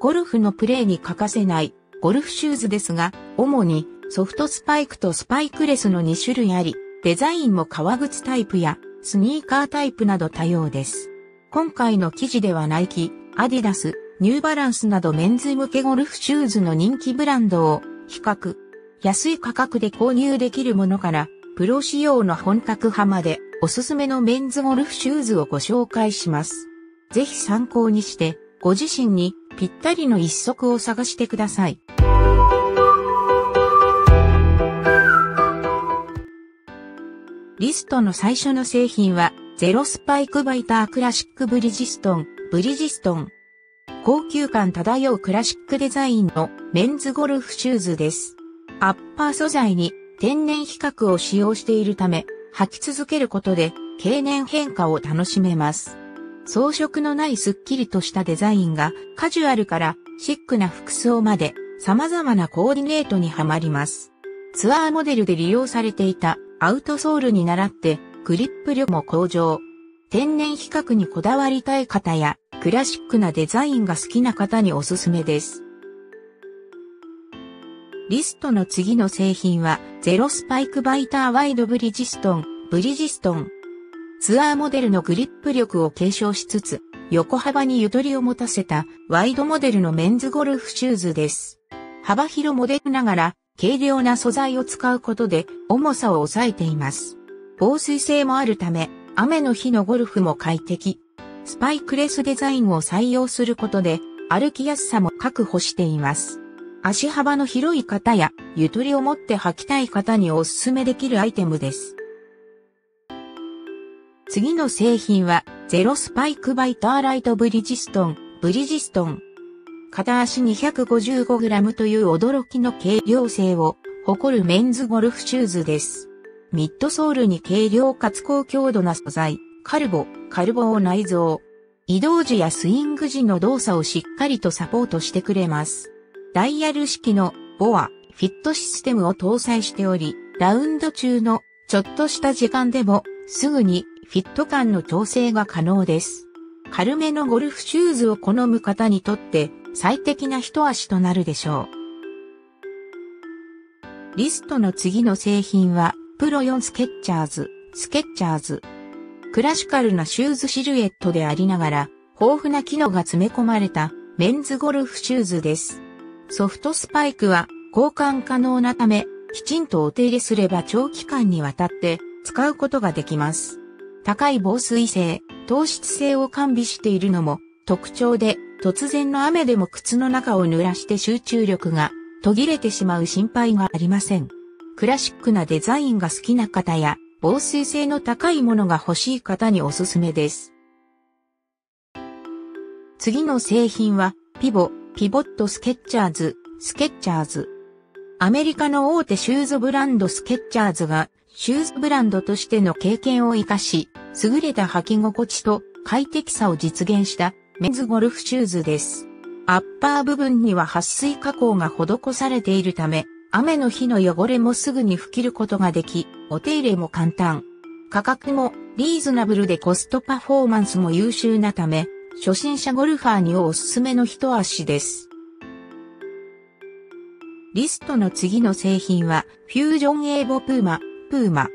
ゴルフのプレーに欠かせないゴルフシューズですが、主にソフトスパイクとスパイクレスの2種類あり、デザインも革靴タイプやスニーカータイプなど多様です。今回の記事ではナイキ、アディダス、ニューバランスなどメンズ向けゴルフシューズの人気ブランドを比較。安い価格で購入できるものから、プロ仕様の本格派までおすすめのメンズゴルフシューズをご紹介します。ぜひ参考にして、ご自身にぴったりの一足を探してください。リストの最初の製品は、ゼロスパイクバイタークラシックブリヂストン、ブリヂストン。高級感漂うクラシックデザインのメンズゴルフシューズです。アッパー素材に天然比較を使用しているため、履き続けることで経年変化を楽しめます。装飾のないスッキリとしたデザインがカジュアルからシックな服装まで様々なコーディネートにはまります。ツアーモデルで利用されていたアウトソールに倣ってグリップ力も向上。天然比較にこだわりたい方やクラシックなデザインが好きな方におすすめです。リストの次の製品はゼロスパイクバイターワイドブリヂストン、ブリヂストン。ツアーモデルのグリップ力を継承しつつ、横幅にゆとりを持たせたワイドモデルのメンズゴルフシューズです。幅広モデルながら軽量な素材を使うことで重さを抑えています。防水性もあるため、雨の日のゴルフも快適。スパイクレスデザインを採用することで歩きやすさも確保しています。足幅の広い方やゆとりを持って履きたい方にお勧めできるアイテムです。次の製品はゼロスパイクバイターライトブリヂストン、ブリヂストン。片足 255g という驚きの軽量性を誇るメンズゴルフシューズです。ミッドソールに軽量かつ高強度な素材、カルボ、カルボを内蔵。移動時やスイング時の動作をしっかりとサポートしてくれます。ダイヤル式のボア、フィットシステムを搭載しており、ラウンド中のちょっとした時間でもすぐにフィット感の調整が可能です。軽めのゴルフシューズを好む方にとって最適な一足となるでしょう。リストの次の製品は、プロ4スケッチャーズ、スケッチャーズ。クラシカルなシューズシルエットでありながら、豊富な機能が詰め込まれたメンズゴルフシューズです。ソフトスパイクは交換可能なため、きちんとお手入れすれば長期間にわたって使うことができます。高い防水性、糖質性を完備しているのも特徴で、突然の雨でも靴の中を濡らして集中力が途切れてしまう心配がありません。クラシックなデザインが好きな方や、防水性の高いものが欲しい方におすすめです。次の製品は、ピボ、ピボットスケッチャーズ、スケッチャーズ。アメリカの大手シューズブランドスケッチャーズが、シューズブランドとしての経験を活かし、優れた履き心地と快適さを実現したメンズゴルフシューズです。アッパー部分には撥水加工が施されているため、雨の日の汚れもすぐに拭きることができ、お手入れも簡単。価格もリーズナブルでコストパフォーマンスも優秀なため、初心者ゴルファーにおすすめの一足です。リストの次の製品は、フュージョンエーボプーマ、プーマ。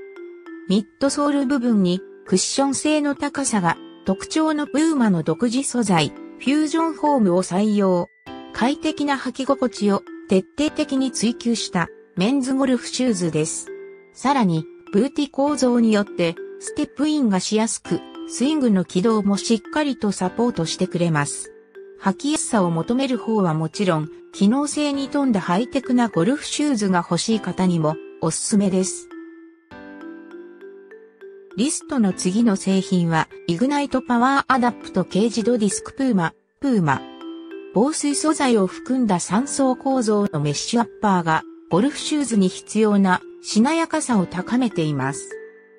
ミッドソール部分にクッション性の高さが特徴のプーマの独自素材、フュージョンフォームを採用。快適な履き心地を徹底的に追求したメンズゴルフシューズです。さらに、ブーティ構造によってステップインがしやすく、スイングの軌道もしっかりとサポートしてくれます。履きやすさを求める方はもちろん、機能性に富んだハイテクなゴルフシューズが欲しい方にもおすすめです。リストの次の製品は、イグナイトパワーアダプトケージドディスクプーマ、プーマ。防水素材を含んだ3層構造のメッシュアッパーが、ゴルフシューズに必要なしなやかさを高めています。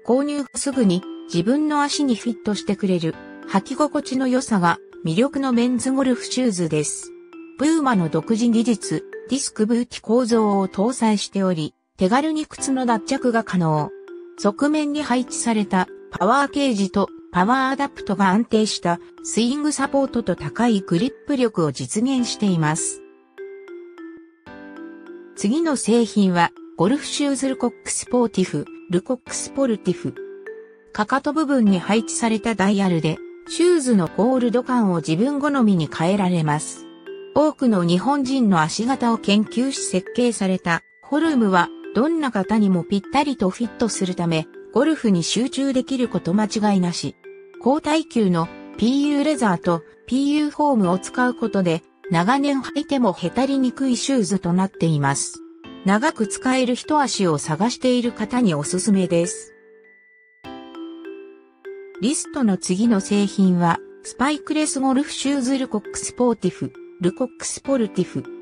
購入後すぐに自分の足にフィットしてくれる履き心地の良さが魅力のメンズゴルフシューズです。プーマの独自技術、ディスクブーティ構造を搭載しており、手軽に靴の脱着が可能。側面に配置されたパワーケージとパワーアダプトが安定したスイングサポートと高いグリップ力を実現しています。次の製品は、ゴルフシューズルコックスポーティフ、ルコックスポルティフ。かかと部分に配置されたダイヤルで、シューズのホールド感を自分好みに変えられます。多くの日本人の足型を研究し設計されたフォルムはどんな方にもぴったりとフィットするため、ゴルフに集中できること間違いなし。高耐久の PU レザーと PU フォームを使うことで長年履いてもへたりにくいシューズとなっています。長く使える一足を探している方におすすめです。リストの次の製品は、スパイクレスゴルフシューズルコックスポーティフ、ルコックスポルティフ。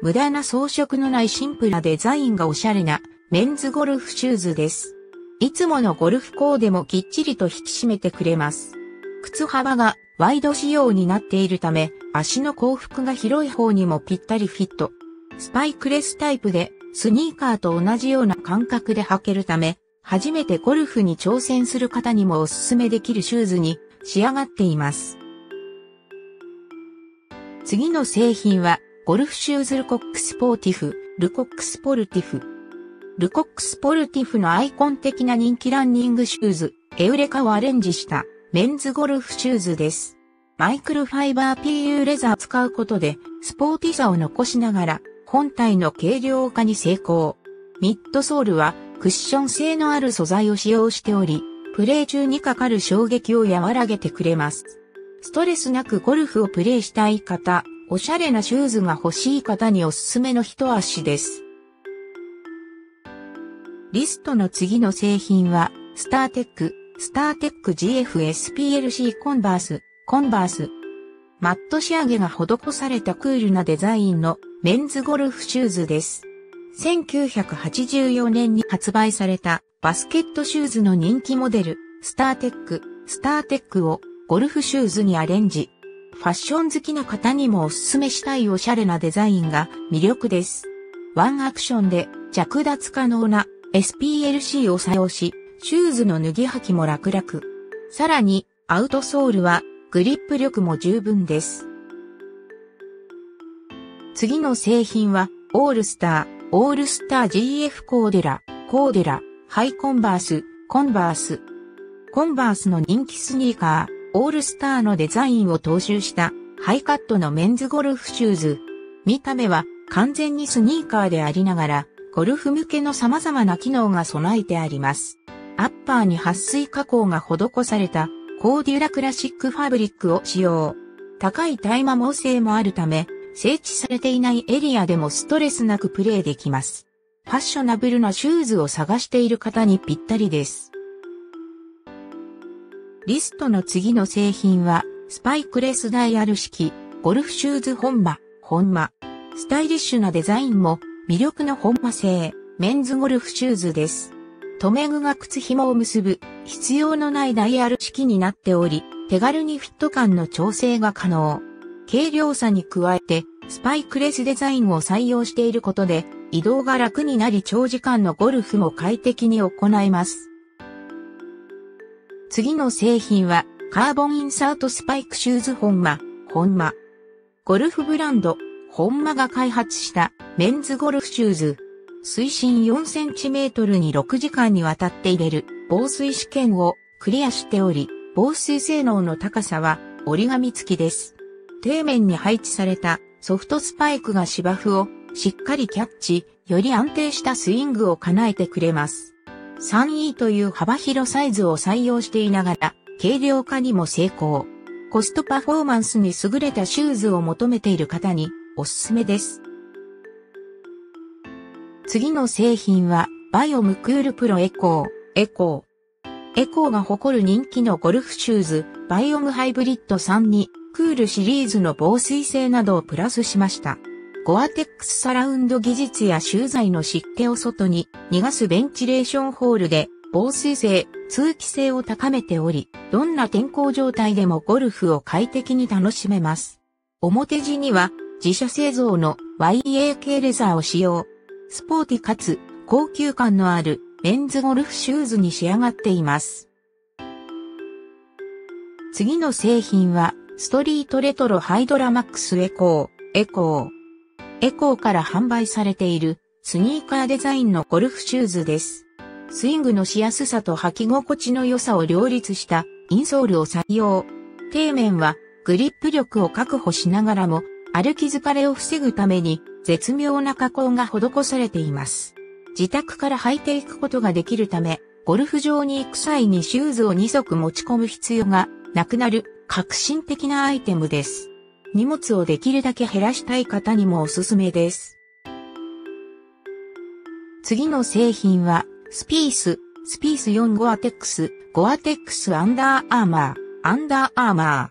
無駄な装飾のないシンプルなデザインがおしゃれなメンズゴルフシューズです。いつものゴルフコーデもきっちりと引き締めてくれます。靴幅がワイド仕様になっているため、足の甲幅が広い方にもぴったりフィット。スパイクレスタイプで、スニーカーと同じような感覚で履けるため、初めてゴルフに挑戦する方にもおすすめできるシューズに仕上がっています。次の製品は、ゴルフシューズルコックスポーティフ、ルコックスポルティフ。ルコックスポルティフのアイコン的な人気ランニングシューズ、エウレカをアレンジしたメンズゴルフシューズです。マイクロファイバー PU レザー使うことで、スポーティさを残しながら、本体の軽量化に成功。ミッドソールは、クッション性のある素材を使用しており、プレー中にかかる衝撃を和らげてくれます。ストレスなくゴルフをプレーしたい方、おしゃれなシューズが欲しい方におすすめの一足です。リストの次の製品は、スターテック、スターテック GFSPLC コンバース、コンバース。マット仕上げが施されたクールなデザインのメンズゴルフシューズです。1984年に発売されたバスケットシューズの人気モデル、スターテック、スターテックをゴルフシューズにアレンジ。ファッション好きな方にもおすすめしたいおしゃれなデザインが魅力です。ワンアクションで着脱可能な SPLC を採用し、シューズの脱ぎ履きも楽々。さらに、アウトソールはグリップ力も十分です。次の製品は、オールスター、オールスター GF コーデュラ、コーデュラ、ハイコンバース、コンバース。コンバースの人気スニーカー、オールスターのデザインを踏襲したハイカットのメンズゴルフシューズ。見た目は完全にスニーカーでありながら、ゴルフ向けの様々な機能が備えてあります。アッパーに撥水加工が施されたコーデュラクラシックファブリックを使用。高い耐摩耗性もあるため、整地されていないエリアでもストレスなくプレイできます。ファッショナブルなシューズを探している方にぴったりです。リストの次の製品は、スパイクレスダイヤル式、ゴルフシューズ本間、本間。スタイリッシュなデザインも魅力の本間製、メンズゴルフシューズです。留め具が靴紐を結ぶ必要のないダイヤル式になっており、手軽にフィット感の調整が可能。軽量さに加えて、スパイクレスデザインを採用していることで、移動が楽になり長時間のゴルフも快適に行えます。次の製品は、カーボンインサートスパイクシューズ本間、本間。ゴルフブランド、本間が開発したメンズゴルフシューズ。水深4センチメートルに6時間にわたって入れる防水試験をクリアしており、防水性能の高さは折り紙付きです。底面に配置されたソフトスパイクが芝生をしっかりキャッチ、より安定したスイングを叶えてくれます。3E という幅広サイズを採用していながら、軽量化にも成功。コストパフォーマンスに優れたシューズを求めている方におすすめです。次の製品は、バイオムクールプロエコー、エコー。エコーが誇る人気のゴルフシューズ、バイオムハイブリッド3に、クールシリーズの防水性などをプラスしました。ゴアテックスサラウンド技術や集材の湿気を外に逃がすベンチレーションホールで防水性、通気性を高めており、どんな天候状態でもゴルフを快適に楽しめます。表地には自社製造の YAK レザーを使用。スポーティかつ高級感のあるメンズゴルフシューズに仕上がっています。次の製品は、ストリートレトロハイドラマックスエコー、エコー。エコーから販売されている、スニーカーデザインのゴルフシューズです。スイングのしやすさと履き心地の良さを両立したインソールを採用。底面はグリップ力を確保しながらも歩き疲れを防ぐために絶妙な加工が施されています。自宅から履いていくことができるため、ゴルフ場に行く際にシューズを2足持ち込む必要がなくなる革新的なアイテムです。荷物をできるだけ減らしたい方にもおすすめです。次の製品は、スピース、スピース4ゴアテックス、ゴアテックスアンダーアーマー、アンダーアーマ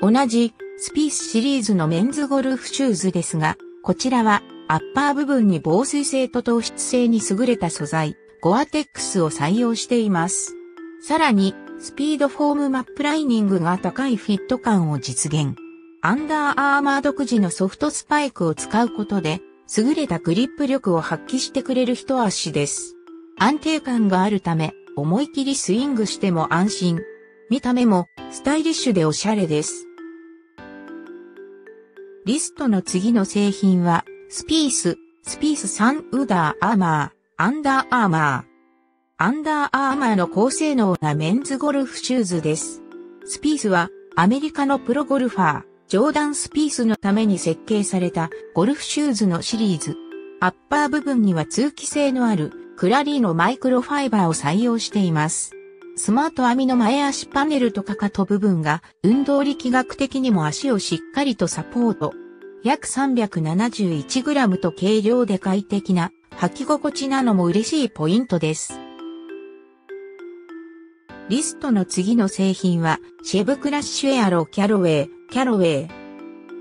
ー。同じ、スピースシリーズのメンズゴルフシューズですが、こちらは、アッパー部分に防水性と透湿性に優れた素材、ゴアテックスを採用しています。さらに、スピードフォームマップライニングが高いフィット感を実現。アンダーアーマー独自のソフトスパイクを使うことで、優れたグリップ力を発揮してくれる一足です。安定感があるため、思い切りスイングしても安心。見た目もスタイリッシュでおしゃれです。リストの次の製品は、スピース、スピース3アンダーアーマー、アンダーアーマー。アンダーアーマーの高性能なメンズゴルフシューズです。スピースはアメリカのプロゴルファー、ジョーダン・スピースのために設計されたゴルフシューズのシリーズ。アッパー部分には通気性のあるクラリーのマイクロファイバーを採用しています。スマート網の前足パネルとかかと部分が運動力学的にも足をしっかりとサポート。約 371g と軽量で快適な履き心地なのも嬉しいポイントです。リストの次の製品はシェブクラッシュエアロキャロウェイ、キャロウェイ。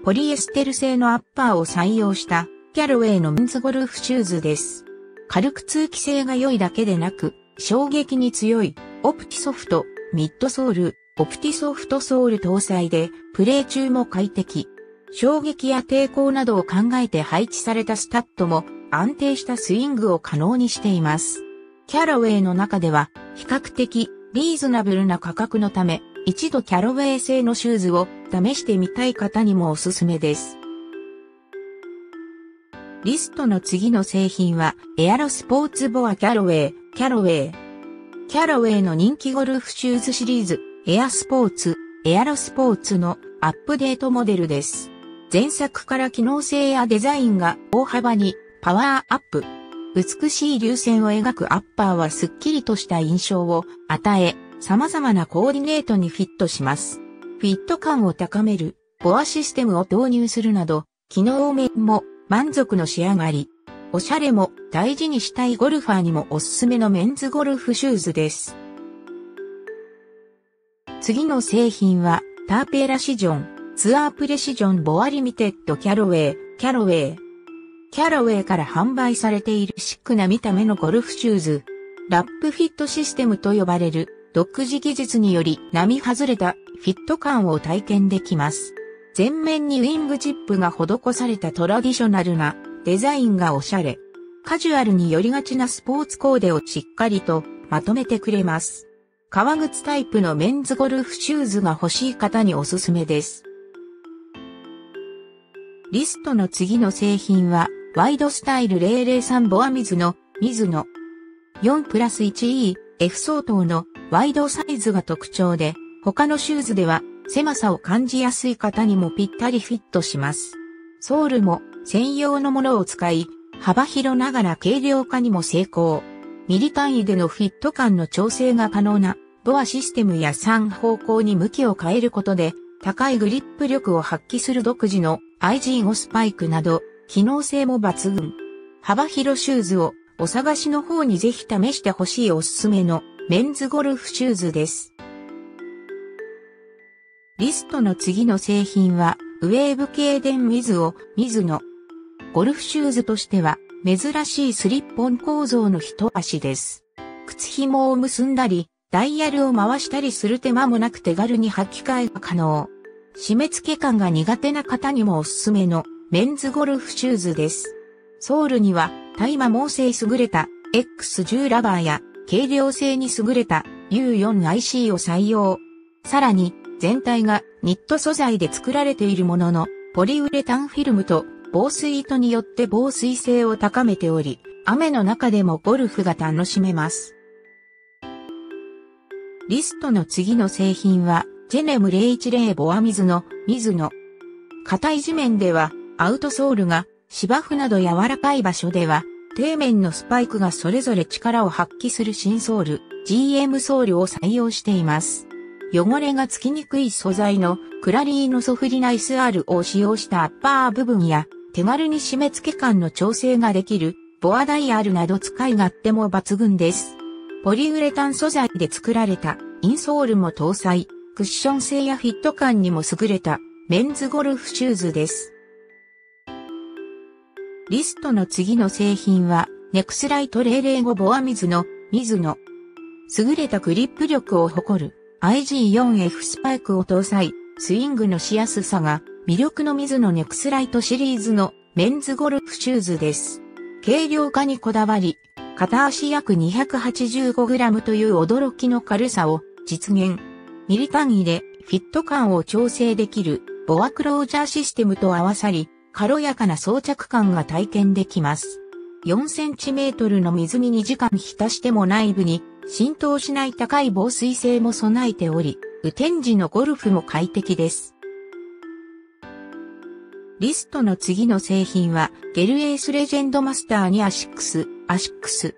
ポリエステル製のアッパーを採用したキャロウェイのメンズゴルフシューズです。軽く通気性が良いだけでなく、衝撃に強いオプティソフト、ミッドソール、オプティソフトソール搭載で、プレイ中も快適。衝撃や抵抗などを考えて配置されたスタッドも安定したスイングを可能にしています。キャロウェイの中では比較的リーズナブルな価格のため一度キャロウェイ製のシューズを試してみたい方にもおすすめです。リストの次の製品はエアロスポーツボアキャロウェイ、キャロウェイ。キャロウェイの人気ゴルフシューズシリーズ、エアスポーツ、エアロスポーツのアップデートモデルです。前作から機能性やデザインが大幅にパワーアップ。美しい流線を描くアッパーはスッキリとした印象を与え、様々なコーディネートにフィットします。フィット感を高める、ボアシステムを導入するなど、機能面も満足の仕上がり。おしゃれも大事にしたいゴルファーにもおすすめのメンズゴルフシューズです。次の製品は、ターペーラシジョン。ツアープレシジョンボアリミテッドキャロウェイ、キャロウェイ。キャロウェイから販売されているシックな見た目のゴルフシューズ。ラップフィットシステムと呼ばれる独自技術により並外れたフィット感を体験できます。前面にウィングチップが施されたトラディショナルなデザインがおしゃれ。カジュアルに寄りがちなスポーツコーデをしっかりとまとめてくれます。革靴タイプのメンズゴルフシューズが欲しい方におすすめです。リストの次の製品は、ワイドスタイル003ボア水の、水の4プラス 1E、F 相当のワイドサイズが特徴で、他のシューズでは狭さを感じやすい方にもぴったりフィットします。ソールも専用のものを使い、幅広ながら軽量化にも成功。ミリ単位でのフィット感の調整が可能なボアシステムや3方向に向きを変えることで高いグリップ力を発揮する独自の IG5 スパイクなど、機能性も抜群。幅広シューズをお探しの方にぜひ試してほしいおすすめのメンズゴルフシューズです。リストの次の製品は、ウェーブ系電水を水のゴルフシューズとしては珍しいスリッポン構造の一足です。靴紐を結んだり、ダイヤルを回したりする手間もなく手軽に履き替えが可能。締め付け感が苦手な方にもおすすめのメンズゴルフシューズです。ソールには大麻毛性優れた X10 ラバーや軽量性に優れた U4IC を採用。さらに全体がニット素材で作られているものの、ポリウレタンフィルムと防水糸によって防水性を高めており、雨の中でもゴルフが楽しめます。リストの次の製品は、ジェネム010ボア水の水の。硬い地面では、アウトソールが芝生など柔らかい場所では、底面のスパイクがそれぞれ力を発揮する新ソール、GM ソールを採用しています。汚れがつきにくい素材のクラリーノソフリナイス R を使用したアッパー部分や手軽に締め付け感の調整ができるボアダイヤルなど使い勝手も抜群です。ポリウレタン素材で作られたインソールも搭載、クッション性やフィット感にも優れたメンズゴルフシューズです。リストの次の製品は、ネクスライト005ボアミズノ、ミズノ、優れたグリップ力を誇る IG4F スパイクを搭載、スイングのしやすさが魅力のミズノネクスライトシリーズのメンズゴルフシューズです。軽量化にこだわり、片足約 285g という驚きの軽さを実現。ミリ単位でフィット感を調整できるボアクロージャーシステムと合わさり、軽やかな装着感が体験できます。4センチメートルの水に2時間浸しても内部に浸透しない高い防水性も備えており、雨天時のゴルフも快適です。リストの次の製品は、ゲルエースレジェンドマスター2アシックス、アシックス。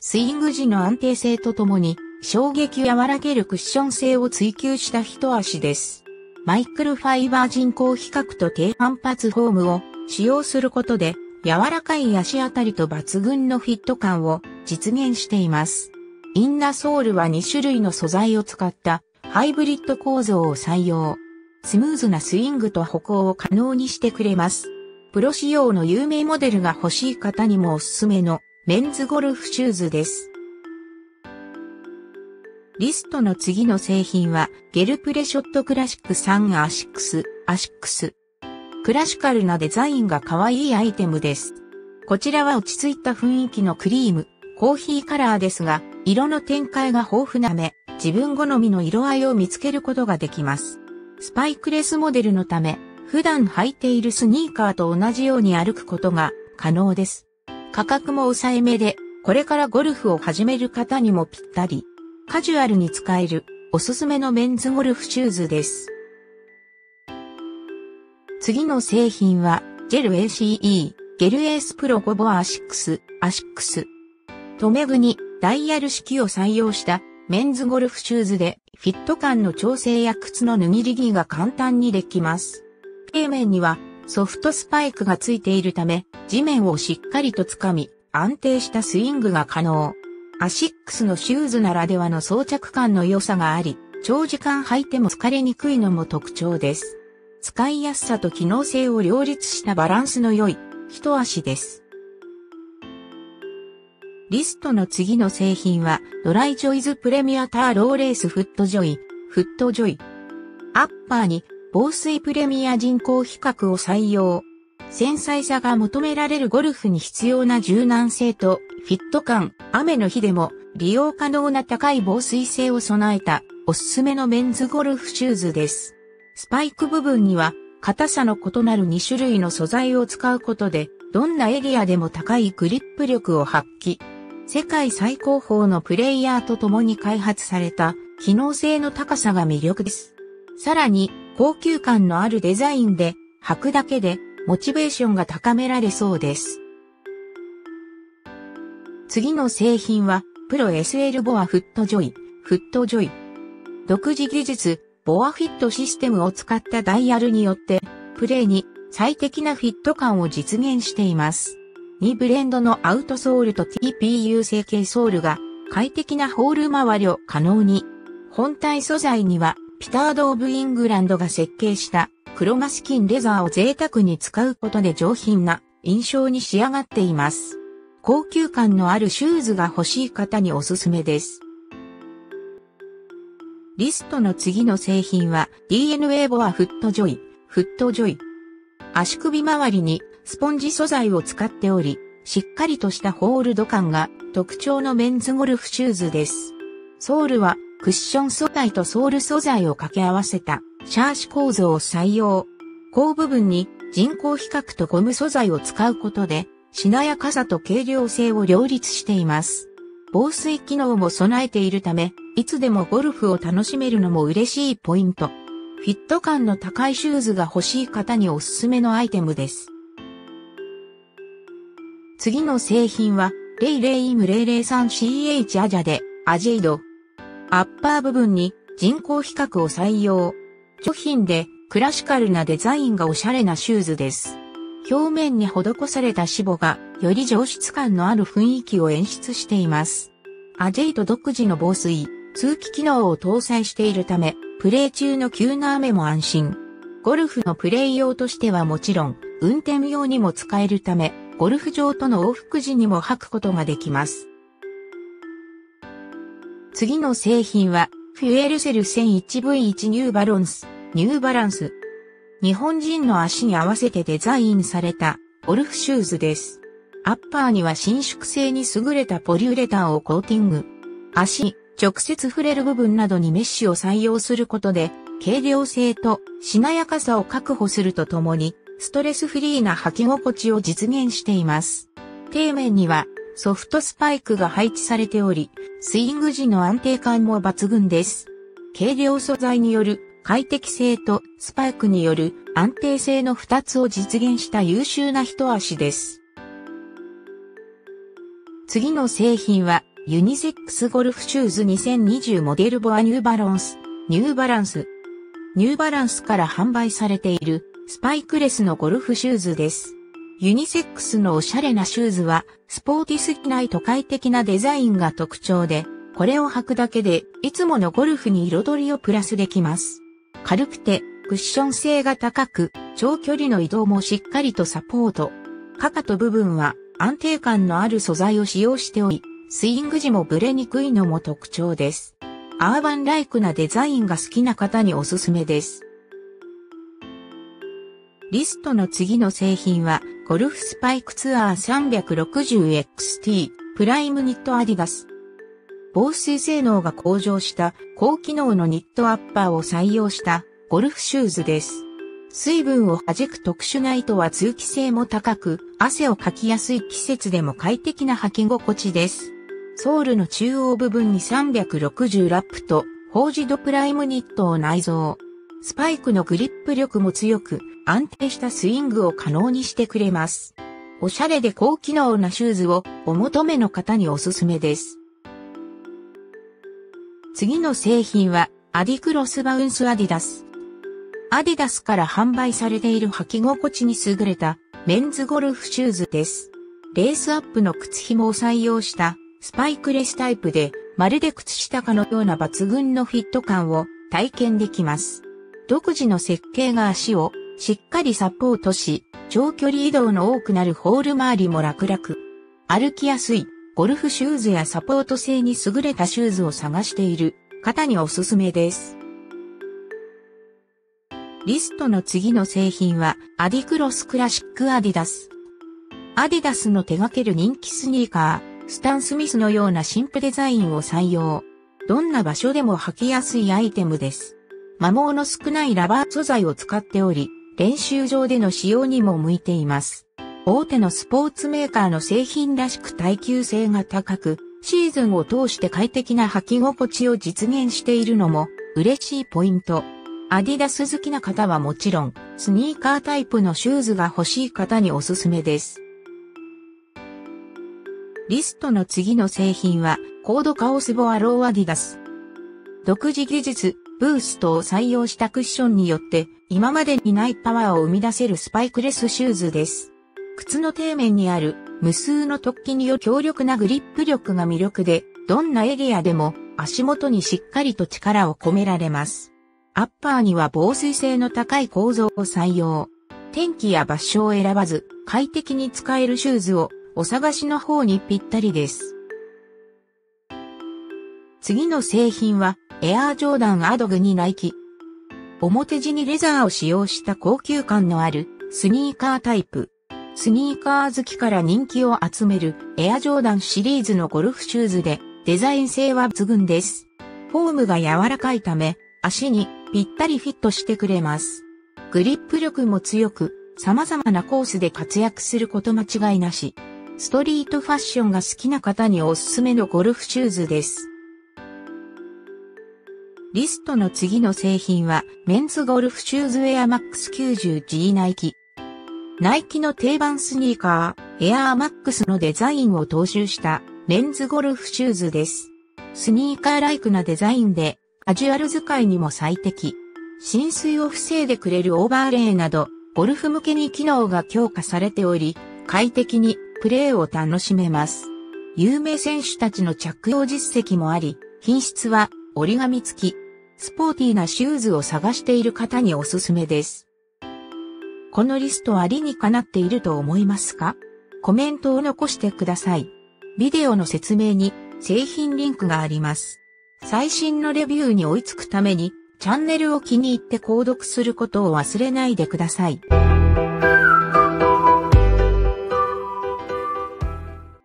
スイング時の安定性とともに、衝撃を和らげるクッション性を追求した一足です。マイクロファイバー人工皮革と低反発フォームを使用することで柔らかい足あたりと抜群のフィット感を実現しています。インナーソールは2種類の素材を使ったハイブリッド構造を採用。スムーズなスイングと歩行を可能にしてくれます。プロ仕様の有名モデルが欲しい方にもおすすめのメンズゴルフシューズです。リストの次の製品は、ゲルプレショットクラシック3アシックス、アシックス。クラシカルなデザインが可愛いアイテムです。こちらは落ち着いた雰囲気のクリーム、コーヒーカラーですが、色の展開が豊富なため、自分好みの色合いを見つけることができます。スパイクレスモデルのため、普段履いているスニーカーと同じように歩くことが可能です。価格も抑えめで、これからゴルフを始める方にもぴったり。カジュアルに使えるおすすめのメンズゴルフシューズです。次の製品は、ジェル ACE、ゲルエースプロ5ボアアシックス、アシックス。留め具にダイヤル式を採用したメンズゴルフシューズでフィット感の調整や靴の脱ぎ着が簡単にできます。底面にはソフトスパイクがついているため地面をしっかりと掴み安定したスイングが可能。アシックスのシューズならではの装着感の良さがあり、長時間履いても疲れにくいのも特徴です。使いやすさと機能性を両立したバランスの良い一足です。リストの次の製品は、ドライジョイズプレミアターローレースフットジョイ、フットジョイ。アッパーに防水プレミア人工皮革を採用。繊細さが求められるゴルフに必要な柔軟性とフィット感、雨の日でも利用可能な高い防水性を備えたおすすめのメンズゴルフシューズです。スパイク部分には硬さの異なる2種類の素材を使うことでどんなエリアでも高いグリップ力を発揮。世界最高峰のプレイヤーと共に開発された機能性の高さが魅力です。さらに高級感のあるデザインで履くだけでモチベーションが高められそうです。次の製品は、プロ SL ボアフットジョイ、フットジョイ。独自技術、ボアフィットシステムを使ったダイヤルによって、プレイに最適なフィット感を実現しています。2ブレンドのアウトソールと TPU 成形ソールが快適なホール周りを可能に。本体素材にはピタード・オブ・イングランドが設計したクロマスキンレザーを贅沢に使うことで上品な印象に仕上がっています。高級感のあるシューズが欲しい方におすすめです。リストの次の製品は DNA ボアフットジョイ、フットジョイ。足首周りにスポンジ素材を使っており、しっかりとしたホールド感が特徴のメンズゴルフシューズです。ソールはクッション素材とソール素材を掛け合わせたシャーシ構造を採用。後部分に人工皮革とゴム素材を使うことで、しなやかさと軽量性を両立しています。防水機能も備えているため、いつでもゴルフを楽しめるのも嬉しいポイント。フィット感の高いシューズが欲しい方におすすめのアイテムです。次の製品は、00M003CH アジャで、アジェイド。アッパー部分に人工比較を採用。上品でクラシカルなデザインがおしゃれなシューズです。表面に施された脂肪がより上質感のある雰囲気を演出しています。アジェイト独自の防水、通気機能を搭載しているため、プレイ中の急な雨も安心。ゴルフのプレイ用としてはもちろん、運転用にも使えるため、ゴルフ場との往復時にも履くことができます。次の製品は、フュエルセル 1001V1 ニューバロンス、ニューバランス。日本人の足に合わせてデザインされたゴルフシューズです。アッパーには伸縮性に優れたポリウレタンをコーティング。足、直接触れる部分などにメッシュを採用することで、軽量性としなやかさを確保するとともに、ストレスフリーな履き心地を実現しています。底面にはソフトスパイクが配置されており、スイング時の安定感も抜群です。軽量素材による快適性とスパイクによる安定性の2つを実現した優秀な一足です。次の製品はユニセックスゴルフシューズ2020モデルボアニューバランス、ニューバランス。ニューバランスから販売されているスパイクレスのゴルフシューズです。ユニセックスのおしゃれなシューズはスポーティすぎない都会的なデザインが特徴で、これを履くだけでいつものゴルフに彩りをプラスできます。軽くてクッション性が高く、長距離の移動もしっかりとサポート。かかと部分は安定感のある素材を使用しており、スイング時もブレにくいのも特徴です。アーバンライクなデザインが好きな方におすすめです。リストの次の製品は、ゴルフスパイクツアー 360XT プライムニットアディダス。防水性能が向上した高機能のニットアッパーを採用したゴルフシューズです。水分を弾く特殊な糸は通気性も高く、汗をかきやすい季節でも快適な履き心地です。ソールの中央部分に360ラップと、フォージドプライムニットを内蔵。スパイクのグリップ力も強く、安定したスイングを可能にしてくれます。おしゃれで高機能なシューズをお求めの方におすすめです。次の製品は、アディクロスバウンスアディダス。アディダスから販売されている履き心地に優れたメンズゴルフシューズです。レースアップの靴紐を採用したスパイクレスタイプでまるで靴下かのような抜群のフィット感を体験できます。独自の設計が足をしっかりサポートし、長距離移動の多くなるホール周りも楽々。歩きやすいゴルフシューズやサポート性に優れたシューズを探している方におすすめです。リストの次の製品はアディクロスクラシックアディダス。アディダスの手掛ける人気スニーカー、スタン・スミスのような新婦デザインを採用。どんな場所でも履きやすいアイテムです。摩耗の少ないラバー素材を使っており、練習場での使用にも向いています。大手のスポーツメーカーの製品らしく耐久性が高く、シーズンを通して快適な履き心地を実現しているのも嬉しいポイント。アディダス好きな方はもちろん、スニーカータイプのシューズが欲しい方におすすめです。リストの次の製品は、コードカオスボアローアディダス。独自技術、ブーストを採用したクッションによって、今までにないパワーを生み出せるスパイクレスシューズです。靴の底面にある無数の突起による強力なグリップ力が魅力で、どんなエリアでも足元にしっかりと力を込められます。アッパーには防水性の高い構造を採用。天気や場所を選ばず、快適に使えるシューズをお探しの方にぴったりです。次の製品は、エアージョーダンアドグにナイキ。表地にレザーを使用した高級感のあるスニーカータイプ。スニーカー好きから人気を集めるエアジョーダンシリーズのゴルフシューズでデザイン性は抜群です。フォームが柔らかいため、足にぴったりフィットしてくれます。グリップ力も強く、様々なコースで活躍すること間違いなし。ストリートファッションが好きな方におすすめのゴルフシューズです。リストの次の製品は、メンズゴルフシューズエアマックス 90G ナイキ。ナイキの定番スニーカー、エアーマックスのデザインを踏襲したメンズゴルフシューズです。スニーカーライクなデザインで、カジュアル使いにも最適。浸水を防いでくれるオーバーレイなど、ゴルフ向けに機能が強化されており、快適にプレーを楽しめます。有名選手たちの着用実績もあり、品質は折り紙付き、スポーティーなシューズを探している方におすすめです。このリストは理にかなっていると思いますか？コメントを残してください。ビデオの説明に製品リンクがあります。最新のレビューに追いつくためにチャンネルを気に入って購読することを忘れないでください。